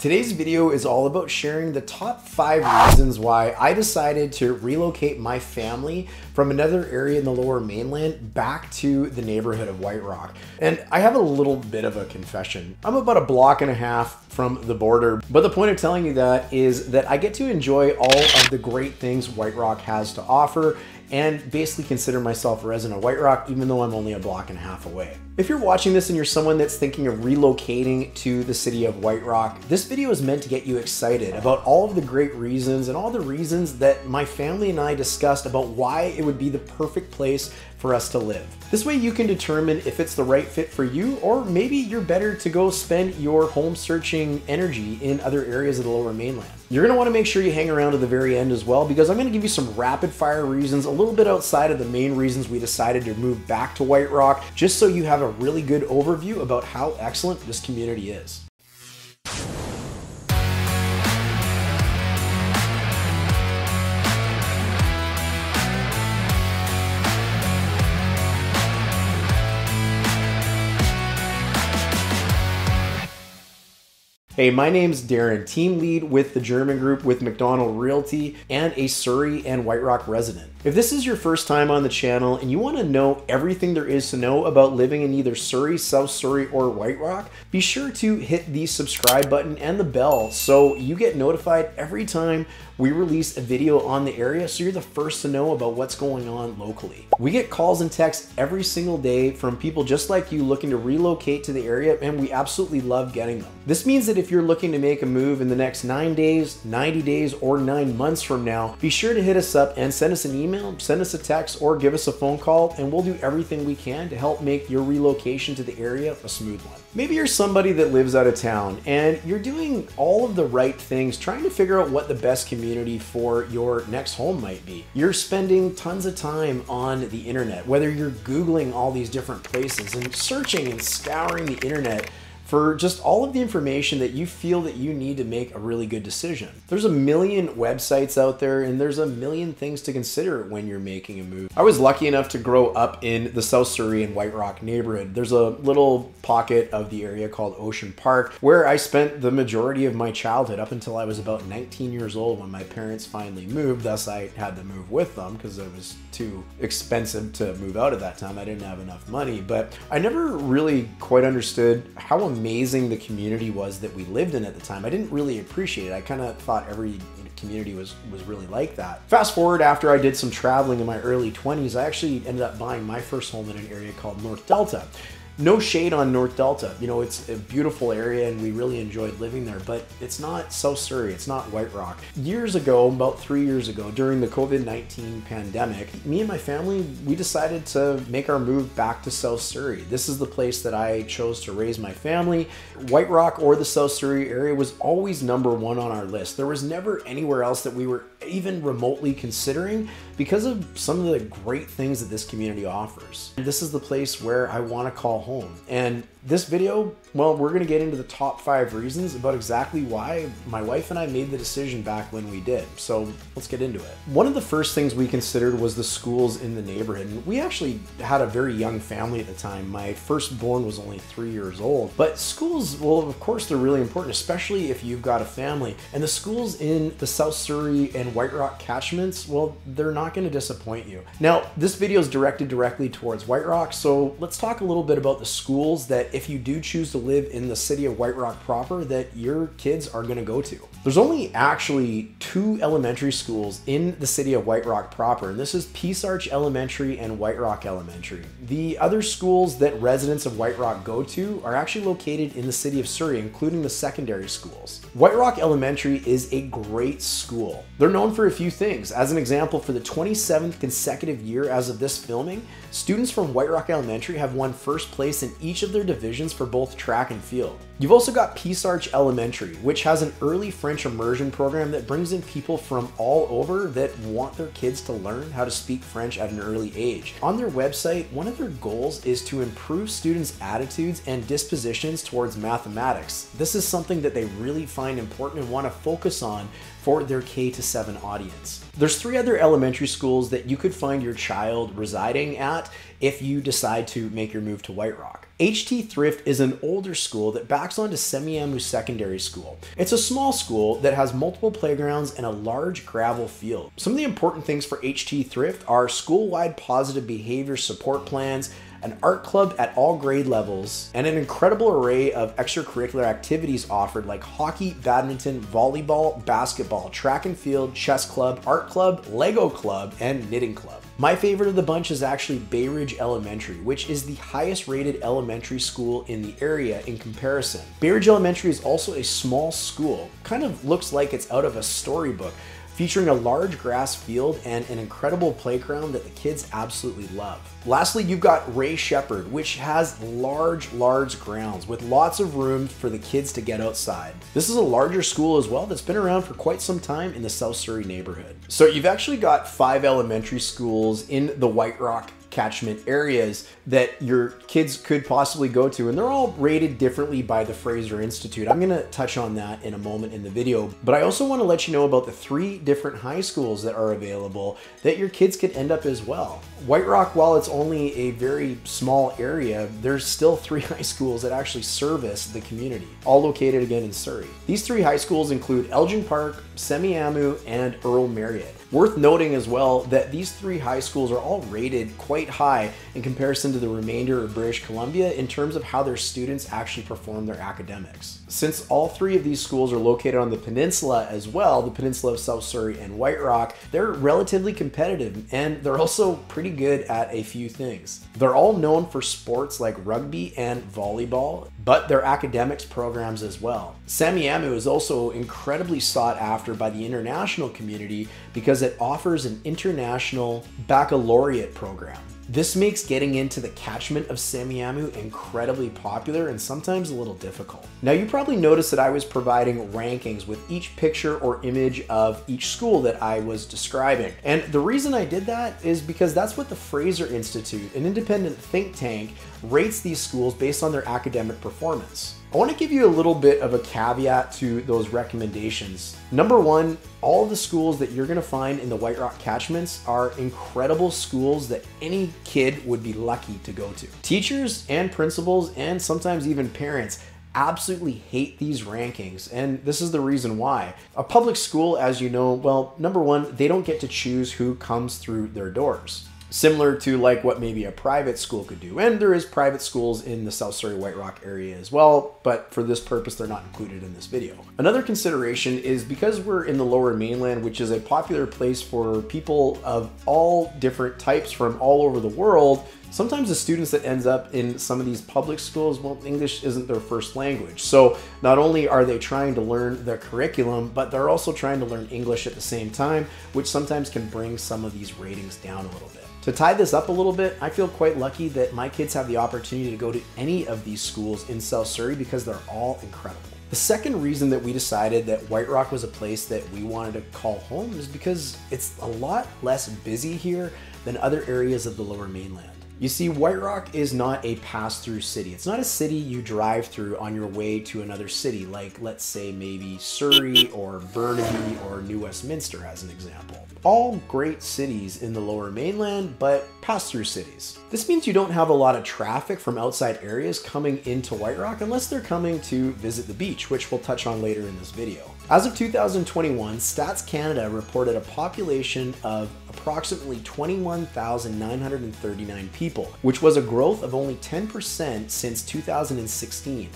Today's video is all about sharing the top five reasons why I decided to relocate my family from another area in the lower mainland back to the neighborhood of White Rock. And I have a little bit of a confession. I'm about a block and a half from the border, but the point of telling you that is that I get to enjoy all of the great things White Rock has to offer and basically consider myself a resident of White Rock, even though I'm only a block and a half away. If you're watching this and you're someone that's thinking of relocating to the city of White Rock, this video is meant to get you excited about all of the great reasons and all the reasons that my family and I discussed about why it would be the perfect place for us to live. This way you can determine if it's the right fit for you or maybe you're better to go spend your home searching energy in other areas of the lower mainland. You're gonna wanna make sure you hang around to the very end as well because I'm gonna give you some rapid fire reasons, a little bit outside of the main reasons we decided to move back to White Rock, just so you have a really good overview about how excellent this community is. Hey, my name's Darren, team lead with the Germyn group with Macdonald Realty and a Surrey and White Rock resident. If this is your first time on the channel and you want to know everything there is to know about living in either Surrey, South Surrey, or White Rock, be sure to hit the subscribe button and the bell so you get notified every time we release a video on the area so you're the first to know about what's going on locally. We get calls and texts every single day from people just like you looking to relocate to the area and we absolutely love getting them. This means that if you're looking to make a move in the next 9 days, 90 days, or 9 months from now, be sure to hit us up and send us an email, send us a text, or give us a phone call and we'll do everything we can to help make your relocation to the area a smooth one. Maybe you're somebody that lives out of town and you're doing all of the right things trying to figure out what the best community community for your next home might be. You're spending tons of time on the internet, whether you're Googling all these different places and searching and scouring the internet for just all of the information that you feel that you need to make a really good decision. There's a million websites out there and there's a million things to consider when you're making a move. I was lucky enough to grow up in the South Surrey and White Rock neighborhood. There's a little pocket of the area called Ocean Park where I spent the majority of my childhood up until I was about 19 years old when my parents finally moved. Thus, I had to move with them because it was too expensive to move out at that time. I didn't have enough money, but I never really quite understood how amazing the community was that we lived in at the time. I didn't really appreciate it. I kind of thought every community was was really like that. Fast forward after I did some traveling in my early 20s, I actually ended up buying my first home in an area called North Delta no shade on North Delta. You know, it's a beautiful area and we really enjoyed living there, but it's not South Surrey, it's not White Rock. Years ago, about three years ago, during the COVID-19 pandemic, me and my family, we decided to make our move back to South Surrey. This is the place that I chose to raise my family. White Rock or the South Surrey area was always number one on our list. There was never anywhere else that we were even remotely considering because of some of the great things that this community offers. This is the place where I want to call home. And this video, well, we're going to get into the top five reasons about exactly why my wife and I made the decision back when we did. So let's get into it. One of the first things we considered was the schools in the neighborhood. And we actually had a very young family at the time. My firstborn was only three years old. But schools, well, of course, they're really important, especially if you've got a family. And the schools in the South Surrey and White Rock catchments, well, they're not going to disappoint you. Now, this video is directed directly towards White Rock. So let's talk a little bit about the schools that if you do choose to live in the city of White Rock proper that your kids are going to go to. There's only actually two elementary schools in the city of White Rock proper, and this is Peace Arch Elementary and White Rock Elementary. The other schools that residents of White Rock go to are actually located in the city of Surrey, including the secondary schools. White Rock Elementary is a great school. They're known for a few things. As an example, for the 27th consecutive year as of this filming, students from White Rock Elementary have won first place in each of their divisions for both track and field. You've also got Peace Arch Elementary, which has an early French immersion program that brings in people from all over that want their kids to learn how to speak French at an early age. On their website, one of their goals is to improve students' attitudes and dispositions towards mathematics. This is something that they really find important and want to focus on for their K to 7 audience. There's three other elementary schools that you could find your child residing at if you decide to make your move to White Rock. HT Thrift is an older school that backs onto Semiahmoo Secondary School. It's a small school that has multiple playgrounds and a large gravel field. Some of the important things for HT Thrift are school-wide positive behavior support plans, an art club at all grade levels, and an incredible array of extracurricular activities offered like hockey, badminton, volleyball, basketball, track and field, chess club, art club, Lego club, and knitting club. My favorite of the bunch is actually Bay Ridge Elementary, which is the highest rated elementary school in the area in comparison. Bay Ridge Elementary is also a small school, kind of looks like it's out of a storybook, featuring a large grass field and an incredible playground that the kids absolutely love. Lastly, you've got Ray Shepherd, which has large, large grounds with lots of room for the kids to get outside. This is a larger school as well that's been around for quite some time in the South Surrey neighborhood. So you've actually got five elementary schools in the White Rock catchment areas that your kids could possibly go to. And they're all rated differently by the Fraser Institute. I'm going to touch on that in a moment in the video. But I also want to let you know about the three different high schools that are available that your kids could end up as well. White Rock, while it's only a very small area, there's still three high schools that actually service the community, all located again in Surrey. These three high schools include Elgin Park, Semiahmoo, and Earl Marriott. Worth noting as well that these three high schools are all rated quite high in comparison to the remainder of British Columbia in terms of how their students actually perform their academics. Since all three of these schools are located on the peninsula as well, the peninsula of South Surrey and White Rock, they're relatively competitive and they're also pretty good at a few things. They're all known for sports like rugby and volleyball, but their academics programs as well. Semiahmoo is also incredibly sought after by the international community because it offers an international baccalaureate program. This makes getting into the catchment of Semiahmoo incredibly popular and sometimes a little difficult. Now you probably noticed that I was providing rankings with each picture or image of each school that I was describing. And the reason I did that is because that's what the Fraser Institute, an independent think tank, rates these schools based on their academic performance. I want to give you a little bit of a caveat to those recommendations. Number one, all the schools that you're going to find in the White Rock catchments are incredible schools that any kid would be lucky to go to. Teachers and principals, and sometimes even parents, absolutely hate these rankings, and this is the reason why. A public school, as you know, well, number one, they don't get to choose who comes through their doors similar to like what maybe a private school could do. And there is private schools in the South Surrey White Rock area as well, but for this purpose, they're not included in this video. Another consideration is because we're in the lower mainland, which is a popular place for people of all different types from all over the world, sometimes the students that ends up in some of these public schools, well, English isn't their first language. So not only are they trying to learn the curriculum, but they're also trying to learn English at the same time, which sometimes can bring some of these ratings down a little bit. To tie this up a little bit, I feel quite lucky that my kids have the opportunity to go to any of these schools in South Surrey because they're all incredible. The second reason that we decided that White Rock was a place that we wanted to call home is because it's a lot less busy here than other areas of the lower mainland. You see, White Rock is not a pass through city. It's not a city you drive through on your way to another city, like let's say maybe Surrey or Burnaby or New Westminster as an example. All great cities in the lower mainland, but pass through cities. This means you don't have a lot of traffic from outside areas coming into White Rock unless they're coming to visit the beach, which we'll touch on later in this video. As of 2021, Stats Canada reported a population of approximately 21,939 people, which was a growth of only 10% since 2016.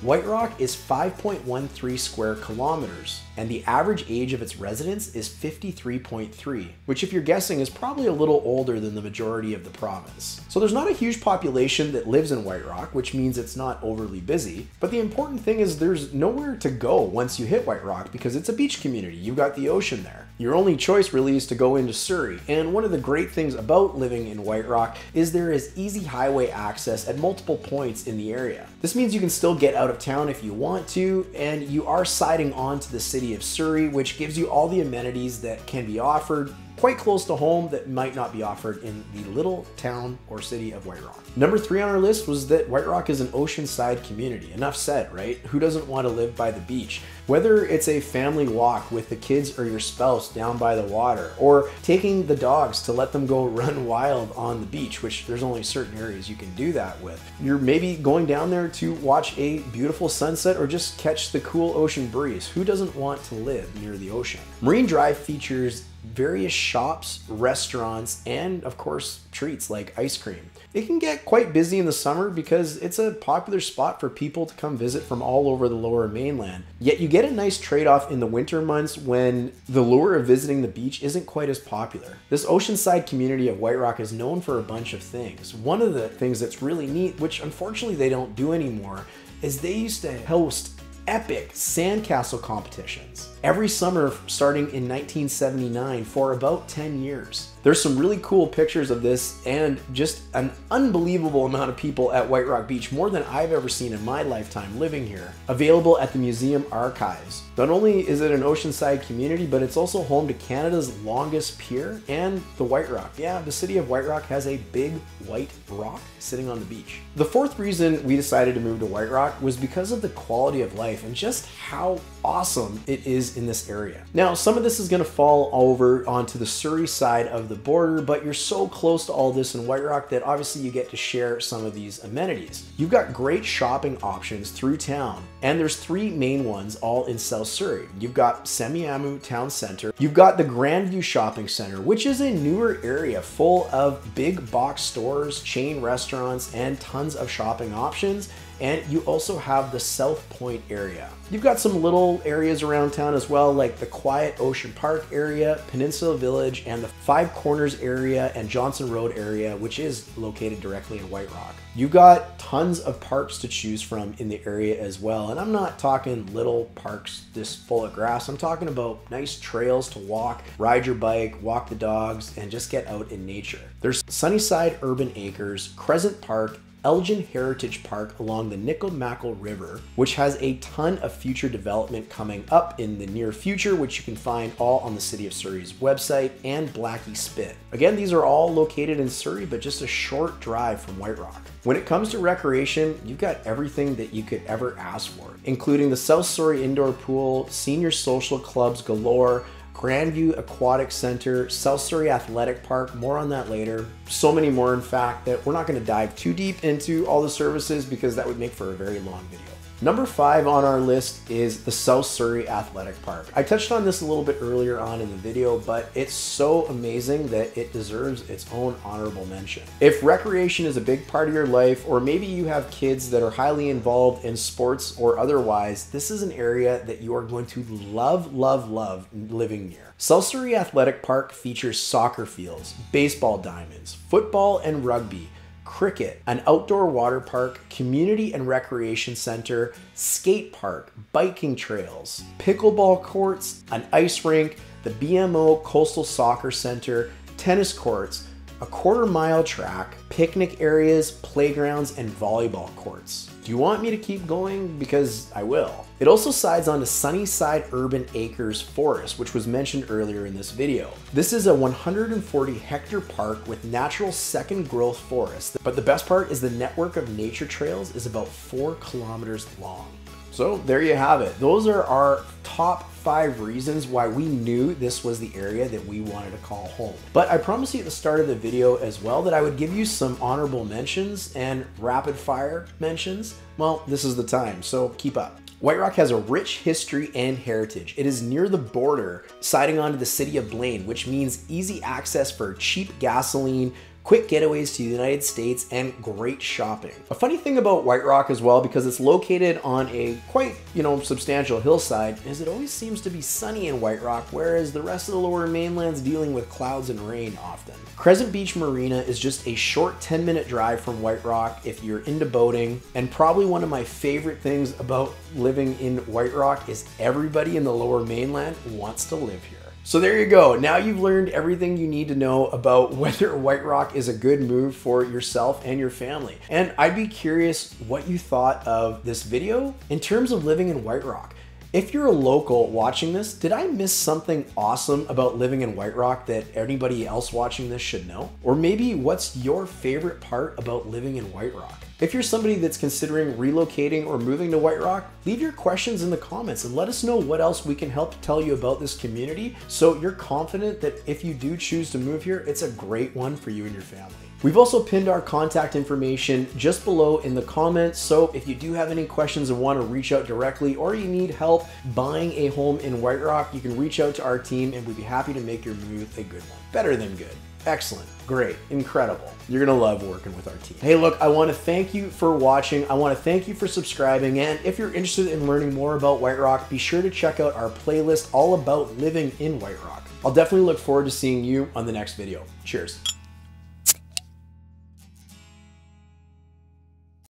White Rock is 5.13 square kilometers, and the average age of its residents is 53.3, which if you're guessing is probably a little older than the majority of the province. So there's not a huge population that lives in White Rock, which means it's not overly busy, but the important thing is there's nowhere to go once you hit White Rock because it's a beach community. You've got the ocean there. Your only choice really is to go into Surrey, and one of the great things about living in White Rock is there is easy highway access at multiple points in the area. This means you can still get out of town if you want to, and you are siding onto the city of Surrey, which gives you all the amenities that can be offered quite close to home that might not be offered in the little town or city of White Rock. Number three on our list was that White Rock is an oceanside community. Enough said, right? Who doesn't want to live by the beach? Whether it's a family walk with the kids or your spouse down by the water, or taking the dogs to let them go run wild on the beach, which there's only certain areas you can do that with. You're maybe going down there to watch a beautiful sunset or just catch the cool ocean breeze. Who doesn't want to live near the ocean? Marine Drive features various shops, restaurants, and of course, treats like ice cream. It can get quite busy in the summer because it's a popular spot for people to come visit from all over the lower mainland. Yet you get a nice trade off in the winter months when the lure of visiting the beach isn't quite as popular. This oceanside community of White Rock is known for a bunch of things. One of the things that's really neat, which unfortunately they don't do anymore, is they used to host epic sandcastle competitions every summer starting in 1979 for about 10 years. There's some really cool pictures of this and just an unbelievable amount of people at White Rock Beach, more than I've ever seen in my lifetime living here, available at the museum archives. Not only is it an oceanside community, but it's also home to Canada's longest pier and the White Rock. Yeah, the city of White Rock has a big white rock sitting on the beach. The fourth reason we decided to move to White Rock was because of the quality of life and just how awesome it is in this area. Now, some of this is gonna fall over onto the Surrey side of the border, but you're so close to all this in White Rock that obviously you get to share some of these amenities. You've got great shopping options through town, and there's three main ones all in South Surrey. You've got Semiahmoo Town Center, you've got the Grandview Shopping Center, which is a newer area full of big box stores, chain restaurants, and tons of shopping options. And you also have the South Point area. You've got some little areas around town as well, like the Quiet Ocean Park area, Peninsula Village, and the Five Corners area and Johnston Road area, which is located directly in White Rock. You've got tons of parks to choose from in the area as well. And I'm not talking little parks this full of grass. I'm talking about nice trails to walk, ride your bike, walk the dogs, and just get out in nature. There's Sunnyside Urban Acres, Crescent Park, Elgin Heritage Park along the Nicomekl River, which has a ton of future development coming up in the near future, which you can find all on the City of Surrey's website and Blackie Spit. Again, these are all located in Surrey, but just a short drive from White Rock. When it comes to recreation, you've got everything that you could ever ask for, including the South Surrey Indoor Pool, senior social clubs galore, Grandview Aquatic Center, Surrey Athletic Park, more on that later. So many more, in fact, that we're not going to dive too deep into all the services because that would make for a very long video. Number five on our list is the South Surrey Athletic Park. I touched on this a little bit earlier on in the video, but it's so amazing that it deserves its own honorable mention. If recreation is a big part of your life, or maybe you have kids that are highly involved in sports or otherwise, this is an area that you are going to love, love, love living near. South Surrey Athletic Park features soccer fields, baseball diamonds, football and rugby, cricket, an outdoor water park, community and recreation center, skate park, biking trails, pickleball courts, an ice rink, the BMO Coastal Soccer Center, tennis courts, a quarter mile track, picnic areas, playgrounds, and volleyball courts. Do you want me to keep going? Because I will. It also sides on the Sunnyside Urban Acres Forest, which was mentioned earlier in this video. This is a 140 hectare park with natural second growth forest, but the best part is the network of nature trails is about four kilometers long. So there you have it. Those are our top five reasons why we knew this was the area that we wanted to call home. But I promised you at the start of the video as well that I would give you some honorable mentions and rapid fire mentions. Well, this is the time, so keep up. White Rock has a rich history and heritage. It is near the border, siding onto the city of Blaine, which means easy access for cheap gasoline, quick getaways to the United States, and great shopping. A funny thing about White Rock as well, because it's located on a quite, you know, substantial hillside, is it always seems to be sunny in White Rock, whereas the rest of the lower mainland's dealing with clouds and rain often. Crescent Beach Marina is just a short 10 minute drive from White Rock if you're into boating, and probably one of my favorite things about living in White Rock is everybody in the lower mainland wants to live here. So there you go. Now you've learned everything you need to know about whether White Rock is a good move for yourself and your family. And I'd be curious what you thought of this video in terms of living in White Rock. If you're a local watching this, did I miss something awesome about living in White Rock that anybody else watching this should know? Or maybe what's your favorite part about living in White Rock? If you're somebody that's considering relocating or moving to White Rock, leave your questions in the comments and let us know what else we can help tell you about this community so you're confident that if you do choose to move here, it's a great one for you and your family. We've also pinned our contact information just below in the comments, so if you do have any questions and want to reach out directly or you need help buying a home in White Rock, you can reach out to our team and we'd be happy to make your move a good one. Better than good. Excellent, great, incredible. You're gonna love working with our team. Hey, look, I wanna thank you for watching. I wanna thank you for subscribing. And if you're interested in learning more about White Rock, be sure to check out our playlist all about living in White Rock. I'll definitely look forward to seeing you on the next video. Cheers.